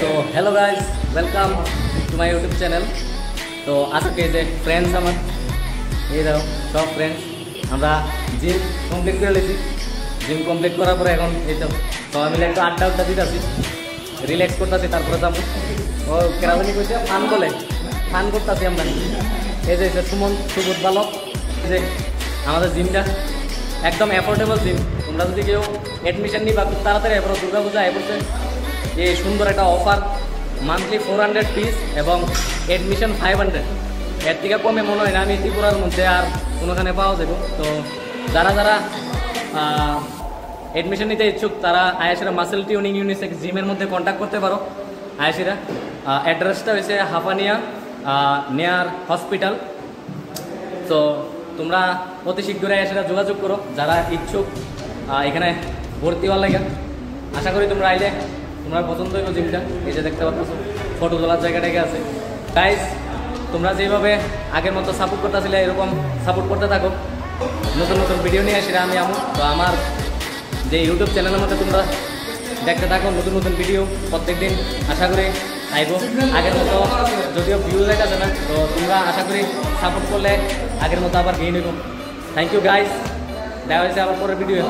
So hello guys welcome to my YouTube channel তো আজকে যে ফ্রেন্ডস আমার, এই দাও সব ফ্রেন্ডস আমরা জিম কমপ্লিট করে নিয়েছি। জিম কমপ্লিট করার পরে এখন এই তো, সবাই মিলে একটু আড্ডা আড্ডা দিতেছি রিল্যাক্স করতেছি তারপরে যাব। ও কেরাবনি কইছে, ফান বলে ফান করতেছি আমরা। এই যে সুমন, সুবোধ বালক, এই যে আমাদের জিমটা একদম অ্যাফোর্ডেবল জিম তোমরা যদি কেউ অ্যাডমিশন নিবা, খুব তাড়াতাড়ি এবার দুর্গা পূজা এবারে এই সুন্দর একটা offer monthly four hundred fees এবং অ্যাডমিশন ফাইভ হান্ড্রেড এর থেকে কমে মনে হয় না, আমি ত্রিপুরার মধ্যে আর কোনোখানে পাওয়া যাব। তো যারা যারা অ্যাডমিশন নিতে ইচ্ছুক, তারা আয়াসিরা মাসেল টিউনিং ইউনিসেক্স জিমের মধ্যে কন্ট্যাক্ট করতে পারো। আয়াসিরা অ্যাড্রেসটা হয়েছে হাফানিয়া নেয়ার হসপিটাল তো তোমরা অতি শীঘ্রই সেটা যোগাযোগ করো, যারা ইচ্ছুক এখানে ভর্তি হওয়ার লাগে। আশা করি তোমরা আইলে তোমরা পছন্দ হইব জিমটা। এই যে দেখতে পাচ্ছ, ফটো তোলার জায়গাটাকে আছে। গাইজ তোমরা যেভাবে আগের মতো সাপোর্ট করতেছিলে, এরকম সাপোর্ট করতে থাকো। নতুন নতুন ভিডিও নিয়ে সেটা আমি আমু তো আমার যে ইউটিউব চ্যানেলের মধ্যে তোমরা দেখতে থাকো, নতুন নতুন ভিডিও প্রত্যেকদিন, আশা করি আইব। আগের মতো যদিও ভিউ আছে না, তো তোমরা আশা করি সাপোর্ট করলে আগের মতো আবার গেইন হইব। থ্যাংক ইউ গাইস দেখা হয়েছে আবার পরের ভিডিও